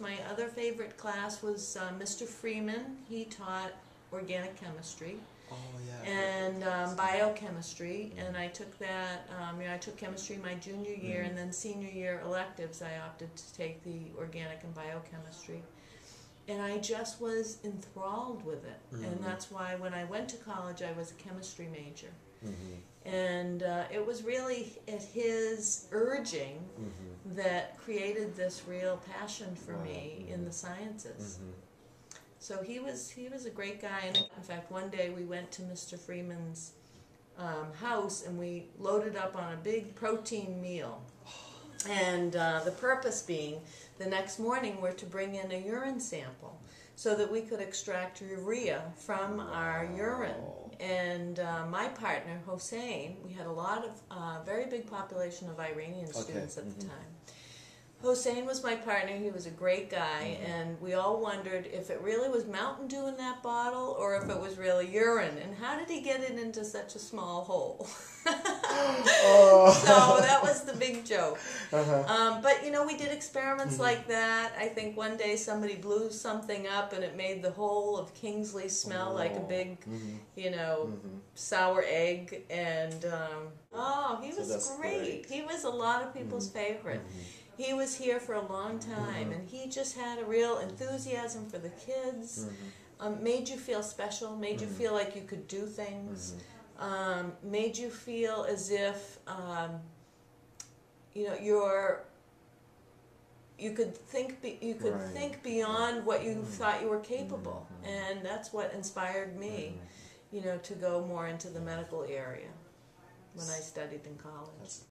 My other favorite class was uh, Mr. Freeman. He taught organic chemistry Oh yeah. and um, biochemistry, and I took that. Um, you know, I took chemistry my junior year, Mhm. and then senior year electives, I opted to take the organic and biochemistry, and I just was enthralled with it, Mhm. and that's why when I went to college, I was a chemistry major, Mm-hmm. and uh, it was really at his urging Mm-hmm. that created this real passion for Wow. me in the sciences. Mm-hmm. So he was he was a great guy, and in fact, one day we went to Mr. Freeman's um, house and we loaded up on a big protein meal, and uh, the purpose being the next morning we're to bring in a urine sample so that we could extract urea from our urine. And uh, my partner Hossein, we had a lot of uh, very big population of Iranian Okay, students at the mhm. time. Hossein was my partner. He was a great guy, Mhm. and we all wondered if it really was Mountain Dew in that bottle or if it was really urine. And how did he get it into such a small hole? Oh. so that was the big joke. Uh-huh. Um, but you know, we did experiments Mhm. like that. I think one day somebody blew something up, and it made the whole of Kingsley smell like a big, Mm-hmm. you know, Mm-hmm. sour egg. And um, oh, he So was great. great. He was a lot of people's favorite. He was here for a long time, Mhm. and he just had a real enthusiasm for the kids. Mm-hmm. Um, made you feel special. Made you Mhm. feel like you could do things. Mm-hmm. Um, made you feel as if um, you know you're. You could think. Be, you could Right. think beyond what you Mhm. thought you were capable, Mhm. and that's what inspired me. You know, to go more into the medical area when I studied in college. That's